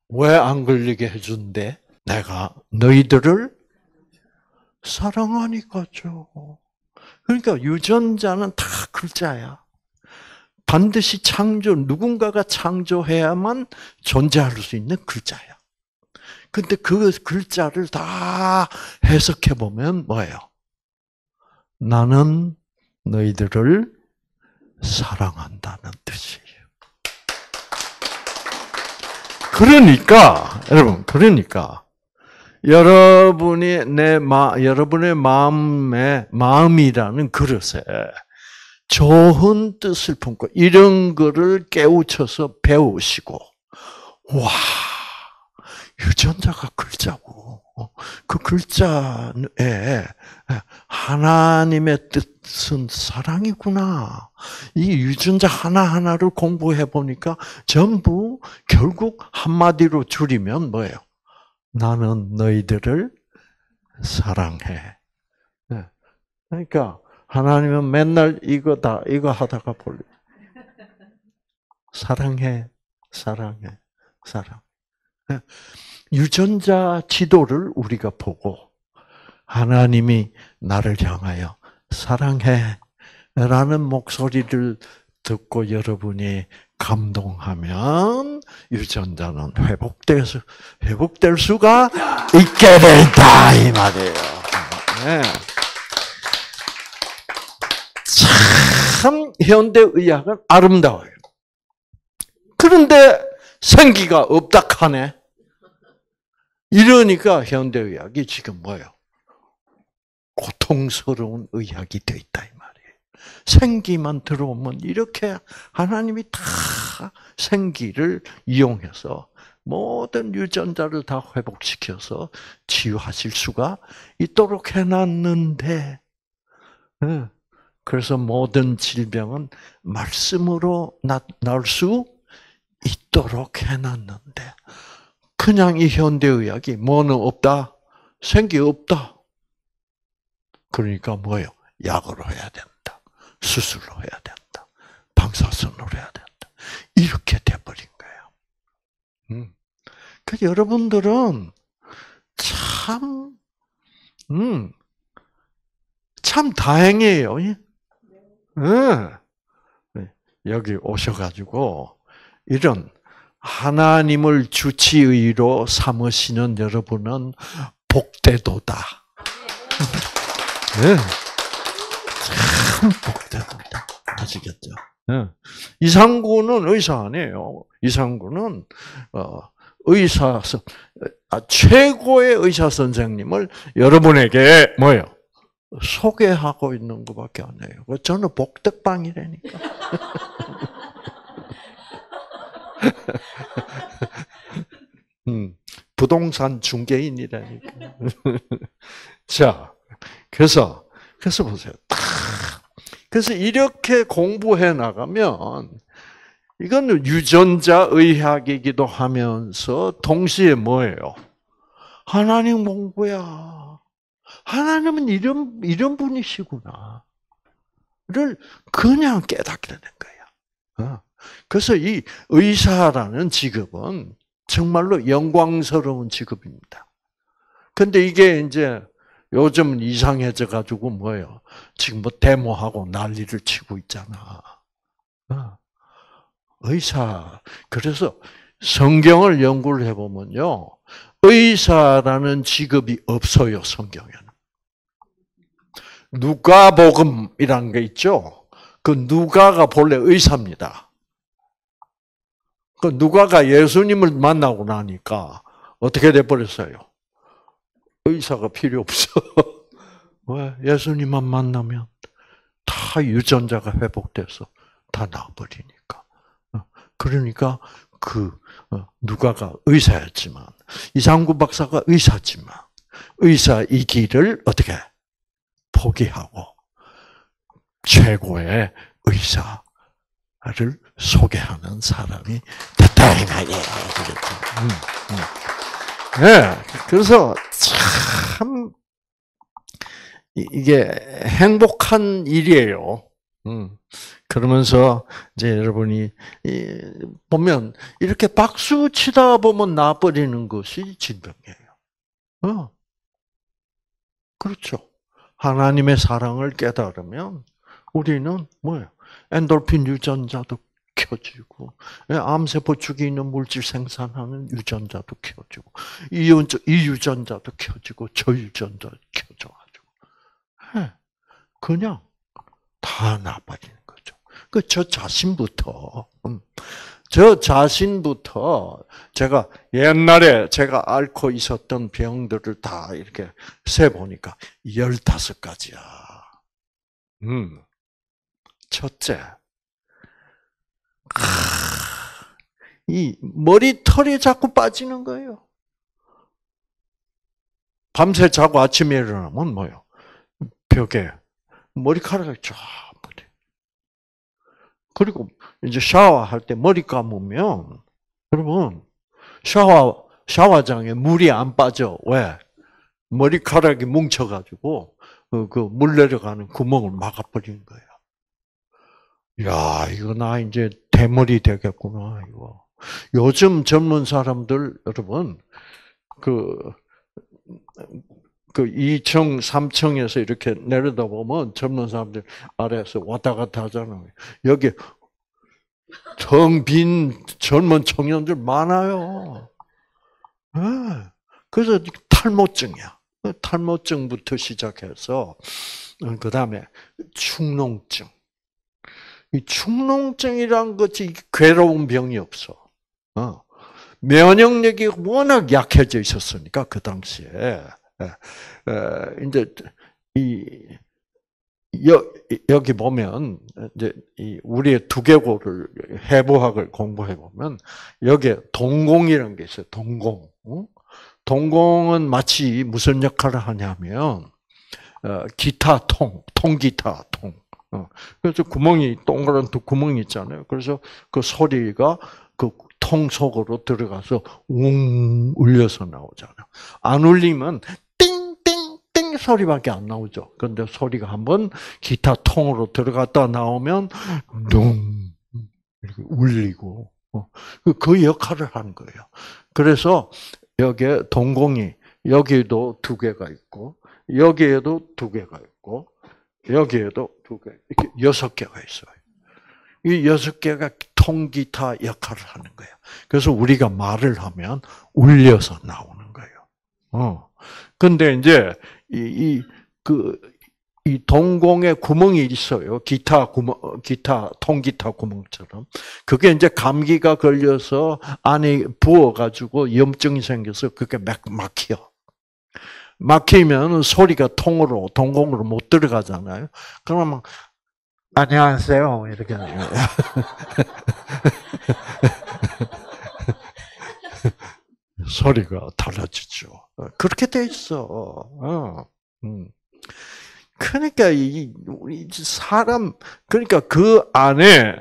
왜 안 걸리게 해준대? 내가 너희들을 사랑하니까죠. 그러니까 유전자는 다 글자야. 반드시 창조, 누군가가 창조해야만 존재할 수 있는 글자야. 근데 그 글자를 다 해석해 보면 뭐예요? 나는 너희들을 사랑한다는 뜻이에요. 그러니까, 여러분, 그러니까, 여러분이 내 마, 여러분의 마음에, 마음이라는 그릇에 좋은 뜻을 품고 이런 거를 깨우쳐서 배우시고 와 유전자가 글자고 그 글자에 하나님의 뜻은 사랑이구나. 이 유전자 하나하나를 공부해 보니까 전부 결국 한마디로 줄이면 뭐예요? 나는 너희들을 사랑해. 그러니까 하나님은 맨날 이거다, 이거 하다가 볼래. 사랑해, 사랑해, 사랑. 유전자 지도를 우리가 보고 하나님이 나를 향하여 사랑해 라는 목소리를 듣고 여러분이 감동하면 유전자는 회복돼서 회복될 수가 있게 된다 이 말이에요. 네. 참 현대의학은 아름다워요. 그런데 생기가 없다 하네. 이러니까 현대의학이 지금 뭐예요? 고통스러운 의학이 돼 있다. 생기만 들어오면 이렇게 하나님이 다 생기를 이용해서 모든 유전자를 다 회복시켜서 치유하실 수가 있도록 해놨는데 예. 그래서 모든 질병은 말씀으로 나을 수 있도록 해놨는데 그냥 이 현대의학이 뭐는 없다? 생기 없다. 그러니까 뭐예요? 약으로 해야 된다. 수술로 해야 된다. 방사선으로 해야 된다. 이렇게 돼버린 거예요. 음. 그 여러분들은 참, 음, 참 다행이에요. 네. 여기 오셔가지고 이런 하나님을 주치의로 삼으시는 여러분은 복되도다. 네. 참 복되도다. 아시겠죠? 네. 이상구는 의사 아니에요. 이상구는 어, 의사 아, 최고의 의사 선생님을 여러분에게 뭐요? 소개하고 있는 것밖에 안 해요. 저는 복덕방이라니까. 음, 부동산 중개인이라니까. 자, 그래서, 그래서 보세요. 그래서 이렇게 공부해 나가면, 이건 유전자 의학이기도 하면서, 동시에 뭐예요? 하나님 공부야. 하나님은 이런, 이런 분이시구나. 를 그냥 깨닫게 되는 거야. 어. 그래서 이 의사라는 직업은 정말로 영광스러운 직업입니다. 근데 이게 이제 요즘 이상해져 가지고 뭐예요? 지금 뭐 데모하고 난리를 치고 있잖아. 어. 의사. 그래서 성경을 연구를 해보면요. 의사라는 직업이 없어요, 성경에는. 누가복음이라는 게 있죠. 그 누가가 본래 의사입니다. 그 누가가 예수님을 만나고 나니까 어떻게 돼 버렸어요? 의사가 필요 없어. 왜? 예수님만 만나면 다 유전자가 회복돼서 다 나아버리니까. 어, 그러니까 그 어, 누가가 의사였지만 이상구 박사가 의사지만 의사 이 길을 어떻게 포기하고 최고의 의사를 소개하는 사람이 됐다 이 말이에요. 네, 그래서 참 이게 행복한 일이에요. 음. 그러면서 이제 여러분이 보면 이렇게 박수 치다 보면 나버리는 것이 진병이에요. 어. 그렇죠. 하나님의 사랑을 깨달으면 우리는 뭐예요? 엔돌핀 유전자도 켜지고 예, 암세포 죽이는 물질 생산하는 유전자도 켜지고 이 유전자도 켜지고 저 유전자도 켜져가지고 예, 그냥 다 나빠지는 거죠. 그 저 자신부터 음, 저 자신부터 제가 옛날에 제가 앓고 있었던 병들을 다 이렇게 세 보니까 열다섯 가지야. 음. 첫째, 이 머리털이 자꾸 빠지는 거예요. 밤새 자고 아침에 일어나면 뭐요? 벽에 머리카락이 쫙 묻어. 그리고 이제 샤워할 때 머리 감으면 여러분 샤워 샤워장에 물이 안 빠져 왜? 머리카락이 뭉쳐가지고 그, 그물 내려가는 구멍을 막아버리는 거예요. 야, 이거 나 이제 대머리 되겠구나, 이거. 요즘 젊은 사람들, 여러분, 그, 그 2층, 3층에서 이렇게 내려다 보면 젊은 사람들 아래에서 왔다 갔다 하잖아요. 여기 텅 빈 젊은 청년들 많아요. 네. 그래서 탈모증이야. 탈모증부터 시작해서, 그 다음에 축농증. 이 축농증이란 것이 괴로운 병이 없어. 어. 면역력이 워낙 약해져 있었으니까 그 당시에 에, 이제 이 여, 여기 보면 이제 이 우리의 두개골을 해부학을 공부해 보면 여기에 동공이라는 게 있어요. 동공. 동공은 마치 무슨 역할을 하냐면 어, 기타 통, 통기타 통. 어. 그래서 구멍이 동그란 구멍이 있잖아요. 그래서 그 소리가 그 통 속으로 들어가서 웅 울려서 나오잖아요. 안 울리면 띵띵띵 소리밖에 안 나오죠. 그런데 소리가 한번 기타 통으로 들어갔다 나오면 둥 울리고 어. 그, 그 역할을 하는 거예요. 그래서 여기에 동공이 여기에도 두 개가 있고 여기에도 두 개가 있고 여기에도 두 개, 이렇게 여섯 개가 있어요. 이 여섯 개가 통기타 역할을 하는 거예요. 그래서 우리가 말을 하면 울려서 나오는 거예요. 어. 근데 이제 이, 이, 그, 이 동공에 구멍이 있어요. 기타 구멍, 기타, 통기타 구멍처럼. 그게 이제 감기가 걸려서 안에 부어가지고 염증이 생겨서 그게 막, 막혀. 막히면 소리가 통으로 동공으로 못 들어가잖아요. 그러면 안녕하세요 이렇게 소리가 달라지죠. 그렇게 돼 있어. 어. 음. 그러니까 이 사람 그러니까 그 안에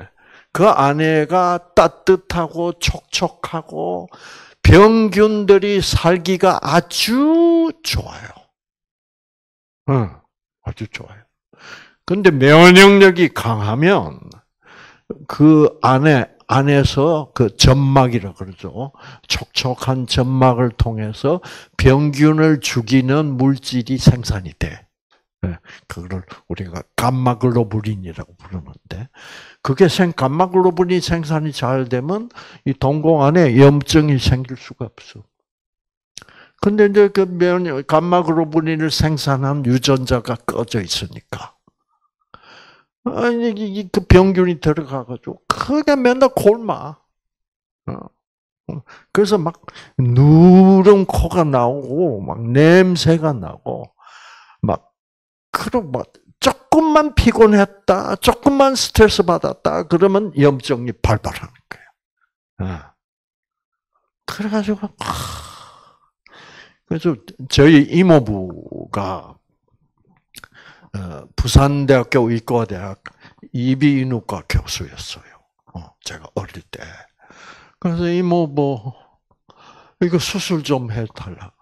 그 안에가 따뜻하고 촉촉하고 병균들이 살기가 아주 좋아요. 응, 아주 좋아요. 근데 면역력이 강하면 그 안에 안에서 그 점막이라 그러죠. 촉촉한 점막을 통해서 병균을 죽이는 물질이 생산이 돼. 네, 그거를 우리가 감마글로불린이라고 부르는데 그게 생 감마글로불린 생산이 잘 되면 이 동공 안에 염증이 생길 수가 없어. 근데 이제 그 면, 감마글로불린을 생산한 유전자가 꺼져 있으니까. 아니, 그 병균이 들어가가지고, 크게 맨날 골마. 어. 어. 그래서 막, 누런 코가 나오고, 막 냄새가 나고, 막, 그럼 막, 조금만 피곤했다, 조금만 스트레스 받았다, 그러면 염증이 발발하는 거예요. 어. 그래가지고, 그래서 저희 이모부가 어, 부산대학교 의과대학 이비인후과 교수였어요. 어, 제가 어릴 때. 그래서 이모 뭐 이거 수술 좀 해달라.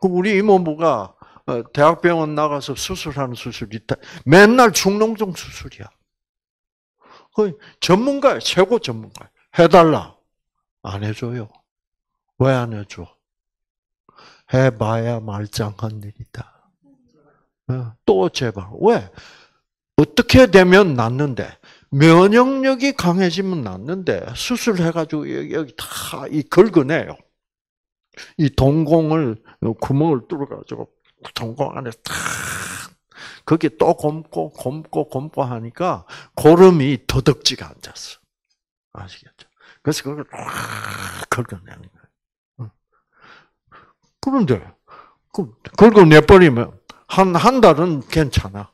그 우리 이모부가 어, 대학병원 나가서 수술하는 수술이 있다. 맨날 중농종 수술이야. 그 전문가 최고 전문가. 해달라. 안 해줘요. 왜 안 해줘? 해봐야 말짱한 일이다. 어, 또 제발. 왜? 어떻게 되면 낫는데? 면역력이 강해지면 낫는데, 수술해가지고 여기, 여기 다 이 긁어내요. 이 동공을, 구멍을 뚫어가지고, 동공 안에 탁, 거기 또 곰고, 곰고, 곰고 하니까, 고름이 더덕지가 앉았어. 아시겠죠? 그래서 그걸 쫙 긁어내는 거예요. 그런데, 그, 긁어내버리면, 한, 한 달은 괜찮아.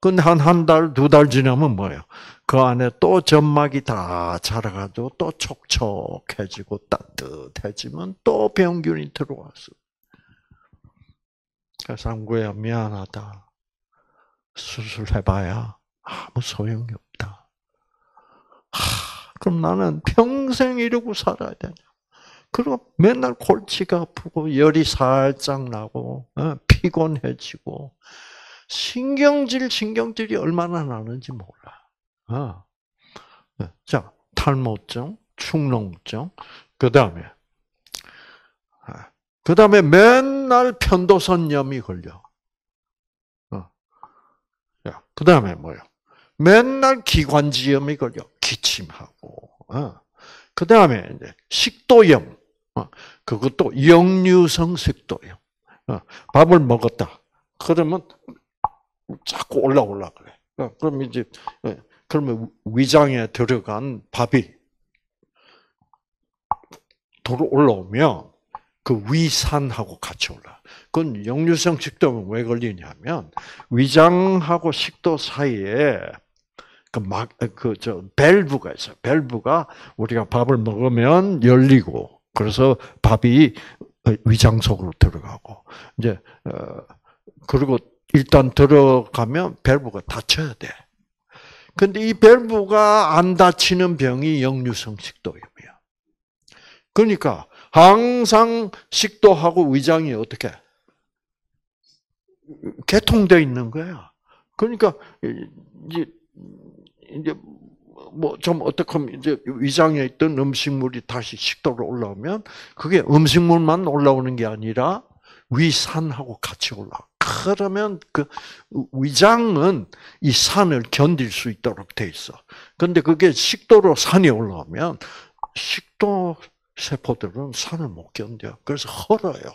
근데 한, 한 달, 두 달 지나면 뭐예요? 그 안에 또 점막이 다 자라가지고 또 촉촉해지고 따뜻해지면 또 병균이 들어왔어. 그래서 상구야, 미안하다. 수술해봐야 아무 소용이 없다. 하, 그럼 나는 평생 이러고 살아야 되냐? 그리고 맨날 골치가 아프고 열이 살짝 나고 어, 피곤해지고 신경질 신경질이 얼마나 나는지 몰라. 어. 네. 자 탈모증, 축농증, 그 다음에 아, 그 다음에 맨 날 편도선염이 걸려. 어. 그 다음에 뭐요? 맨날 기관지염이 걸려. 기침하고. 어. 그 다음에 이제 식도염. 그것도 역류성 식도염. 밥을 먹었다. 그러면 자꾸 올라올라 그래. 어, 그럼 이제 예, 그러면 위장에 들어간 밥이 도로 올라오면 그 위산하고 같이 올라. 그건 역류성 식도염은 왜 걸리냐면 위장하고 식도 사이에 그 막 그 저 밸브가 있어요. 밸브가 우리가 밥을 먹으면 열리고 그래서 밥이 위장 속으로 들어가고 이제 어 그리고 일단 들어가면 밸브가 닫혀야 돼. 근데 이 밸브가 안 닫히는 병이 역류성 식도염이야. 그러니까 항상 식도하고 위장이 어떻게 개통되어 있는 거야. 그러니까 이제 이제 뭐좀 어떻게 하면 이제 위장에 있던 음식물이 다시 식도로 올라오면 그게 음식물만 올라오는 게 아니라 위산하고 같이 올라. 그러면 그 위장은 이 산을 견딜 수 있도록 돼 있어. 근데 그게 식도로 산이 올라오면 식도 세포들은 산을 못 견뎌. 그래서 헐어요.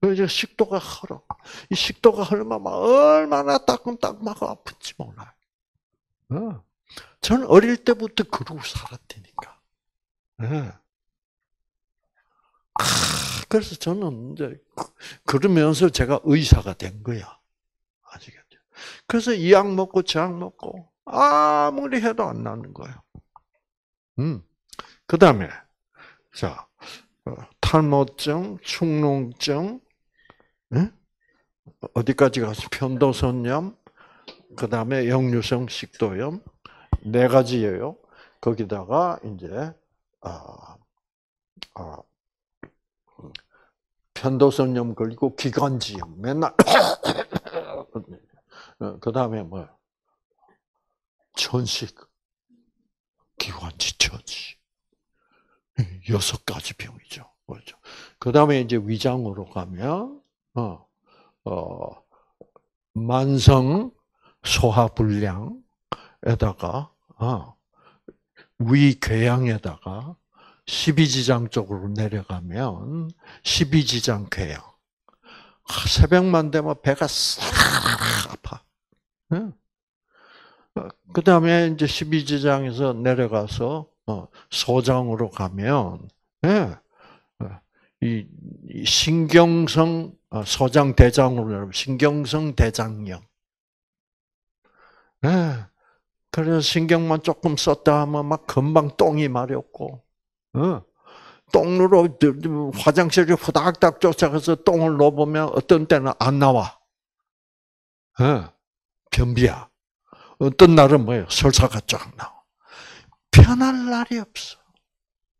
그래서 식도가 헐어. 이 식도가 헐면 얼마나 따끔따끔하고 아픈지 몰라요. 어. 저는 어릴 때부터 그러고 살았다니까. 네. 그래서 저는 이제 그러면서 제가 의사가 된 거야. 아시겠죠? 그래서 이 약 먹고 저 약 먹고 아무리 해도 안 나는 거예요. 음. 그 다음에 자 어, 탈모증, 축농증, 네? 어디까지 가서 편도선염, 그 다음에 역류성 식도염 네 가지예요. 거기다가 이제 아, 아, 편도선염 걸리고 기관지염 맨날 어, 그 다음에 뭐 천식 기관지 천식 여섯 가지 병이죠. 그렇죠. 그 다음에 이제 위장으로 가면 어, 어 만성 소화불량에다가 어, 위궤양에다가 12지장 쪽으로 내려가면 12지장 궤양. 아, 새벽만 되면 배가 싹 아파. 어, 그 다음에 이제 12지장에서 내려가서 어, 소장으로 가면 예, 이 신경성 소장 대장으로 신경성 대장염. 예. 그래서 신경만 조금 썼다 하면 막 금방 똥이 마렵고, 어. 똥으로 화장실에 후닥닥 쫓아가서 똥을 넣어보면 어떤 때는 안 나와. 어, 변비야. 어떤 날은 뭐예요? 설사가 쫙 나와. 편할 날이 없어.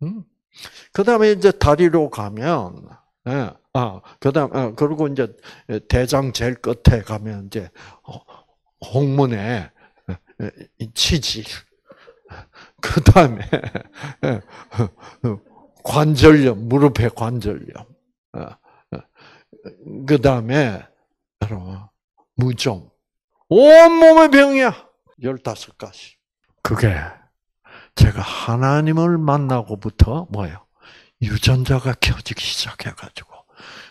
음. 그 다음에 이제 다리로 가면, 예, 아, 그 다음, 어, 그리고 이제 대장 제일 끝에 가면 이제 홍문에 치질. 그 다음에 관절염, 무릎에 관절염. 그 다음에 여러분 무좀. 온몸의 병이야. 15가지. 그게 제가 하나님을 만나고부터 뭐예요? 유전자가 켜지기 시작해가지고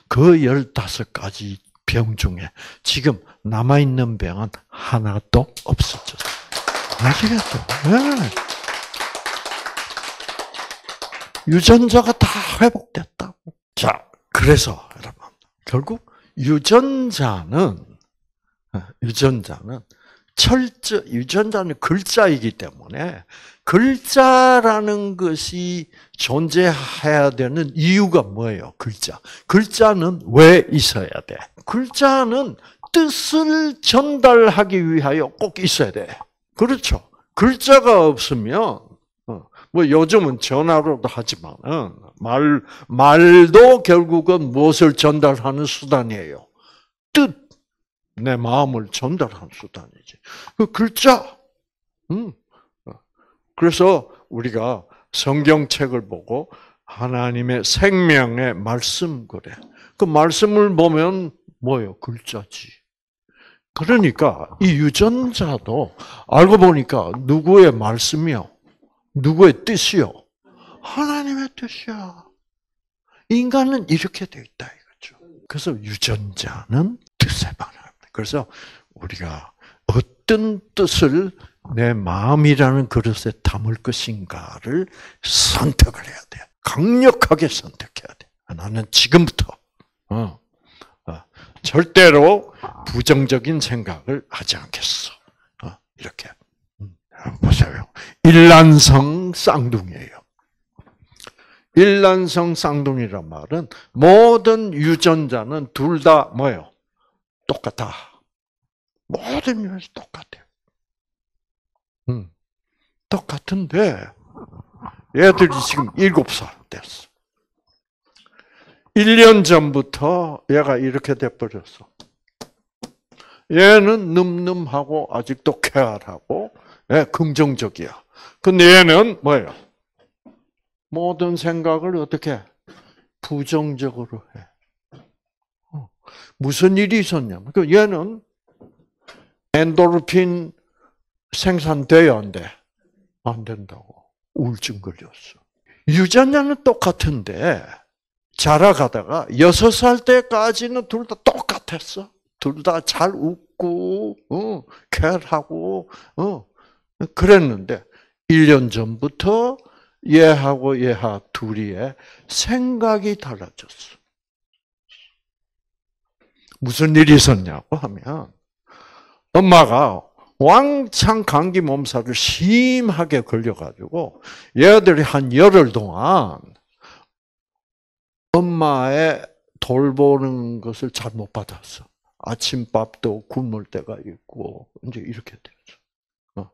그 15가지 병 중에 지금 남아 있는 병은 하나도 없어졌어요. 아시겠죠? 네. 유전자가 다 회복됐다고. 자, 그래서 여러분, 결국 유전자는 유전자는 철저 유전자는 글자이기 때문에 글자라는 것이 존재해야 되는 이유가 뭐예요? 글자. 글자는 왜 있어야 돼? 글자는 뜻을 전달하기 위하여 꼭 있어야 돼. 그렇죠. 글자가 없으면 어, 뭐 요즘은 전화로도 하지만은 말 말도 결국은 무엇을 전달하는 수단이에요. 뜻, 내 마음을 전달하는 수단이지. 그 글자. 음. 그래서 우리가 성경책을 보고 하나님의 생명의 말씀 그래. 그 말씀을 보면 뭐예요? 글자지. 그러니까 이 유전자도 알고 보니까 누구의 말씀이요? 누구의 뜻이요? 하나님의 뜻이야. 인간은 이렇게 되어 있다 이거죠. 그래서 유전자는 뜻에 반합니다. 그래서 우리가 어떤 뜻을 내 마음이라는 그릇에 담을 것인가를 선택을 해야 돼. 강력하게 선택해야 돼. 나는 지금부터 어, 어, 절대로 부정적인 생각을 하지 않겠어. 어, 이렇게 음, 보세요. 일란성 쌍둥이에요. 일란성 쌍둥이란 말은 모든 유전자는 둘 다 뭐예요? 똑같아. 모든 유전자 똑같아요. 음, 똑같은데 얘들이 지금 7살 됐어. 1년 전부터 얘가 이렇게 돼버렸어. 얘는 늠름하고 아직도 쾌활하고 예, 긍정적이야. 근데 얘는 뭐예요? 모든 생각을 어떻게 부정적으로 해. 어, 무슨 일이 있었냐면 그 얘는 엔도르핀 생산돼야 안 돼? 안 된다고. 우울증 걸렸어. 유전자는 똑같은데 자라가다가 여섯 살 때까지는 둘 다 똑같았어. 둘 다 잘 웃고, 어, 쾌하고, 어, 그랬는데 1년 전부터 얘하고 얘하 둘이의 생각이 달라졌어. 무슨 일이 있었냐고 하면 엄마가 왕창 감기 몸살을 심하게 걸려가지고 얘들이 한 열흘 동안 엄마의 돌보는 것을 잘 못 받았어. 아침밥도 굶을 때가 있고 이제 이렇게 됐어. 어.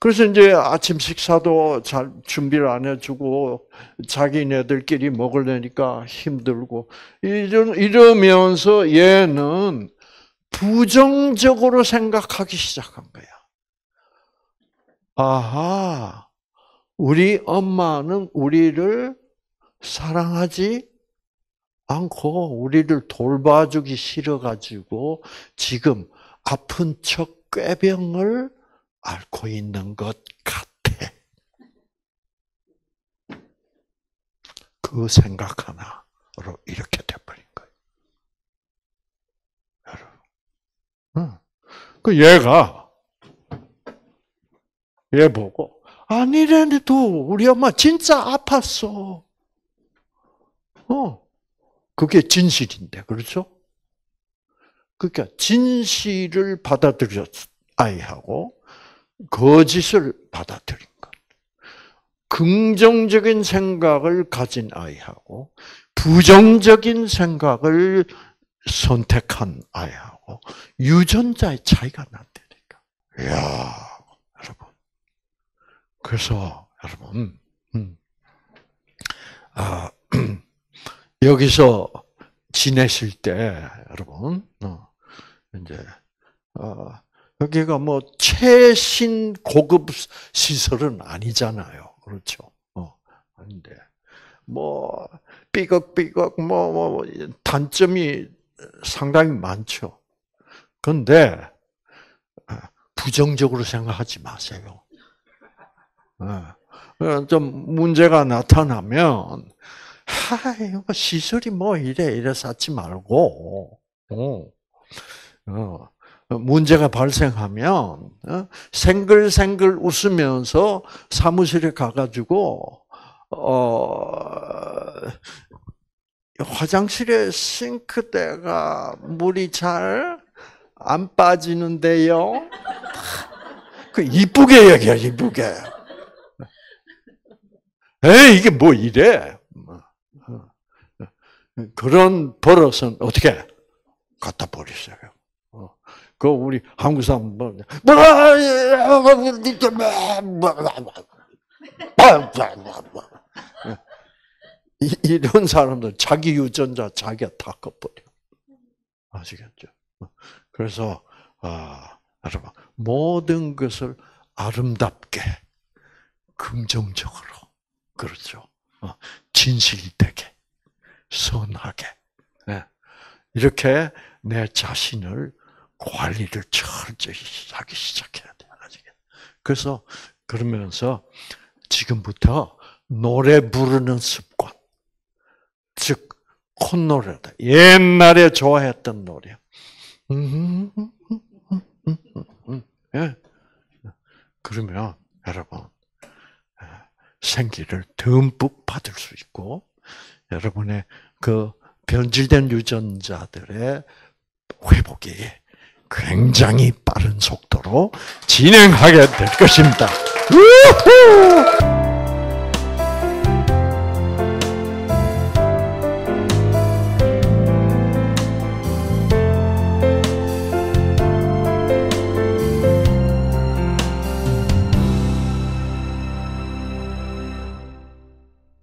그래서 이제 아침 식사도 잘 준비를 안 해주고 자기네들끼리 먹으려니까 힘들고 이러, 이러면서 얘는 부정적으로 생각하기 시작한 거야. 아하, 우리 엄마는 우리를 사랑하지 않고 우리를 돌봐주기 싫어가지고 지금 아픈 척 꾀병을 앓고 있는 것 같아. 그 생각 하나로 이렇게 돼버린 거예요. 여러분. 그 얘가 얘 보고 아니래도 우리 엄마 진짜 아팠어. 어, 그게 진실인데, 그렇죠? 그러니까 진실을 받아들였 아이하고 거짓을 받아들인 것. 긍정적인 생각을 가진 아이하고 부정적인 생각을 선택한 아이하고 유전자의 차이가 난다니까. 이야, 여러분. 그래서 여러분, 음, 아, 여기서 지내실 때 여러분, 어, 이제 어, 여기가 뭐 최신 고급 시설은 아니잖아요. 그렇죠? 어, 아닌데 뭐 삐걱삐걱 뭐, 뭐 단점이 상당히 많죠. 그런데 아, 부정적으로 생각하지 마세요. 어, 좀 문제가 나타나면 하이 뭐 시설이 뭐 이래 이래 쌓지 말고 어, 어, 문제가 발생하면 어, 생글생글 웃으면서 사무실에 가가지고 어, 화장실에 싱크대가 물이 잘 안 빠지는데요. 그 이쁘게 얘기야 이쁘게. 에 이게 뭐 이래? 그런 버릇은 어떻게 갖다 버리세요. 그 우리 한국 사람 뭐 이 런 사람들 자기 유전자 자기가 다 꺼버려. 아시겠죠? 그래서 아, 여러분 모든 것을 아름답게 긍정적으로 그렇죠. 어, 진실되게 선하게 예. 이렇게 내 자신을 관리를 철저히 하기 시작해야 돼. 그래서 그러면서 지금부터 노래 부르는 습관, 즉 콧노래다. 옛날에 좋아했던 노래. 예. 그러면 여러분 생기를 듬뿍 받을 수 있고 여러분의 그 변질된 유전자들의 회복이 굉장히 빠른 속도로 진행하게 될 것입니다.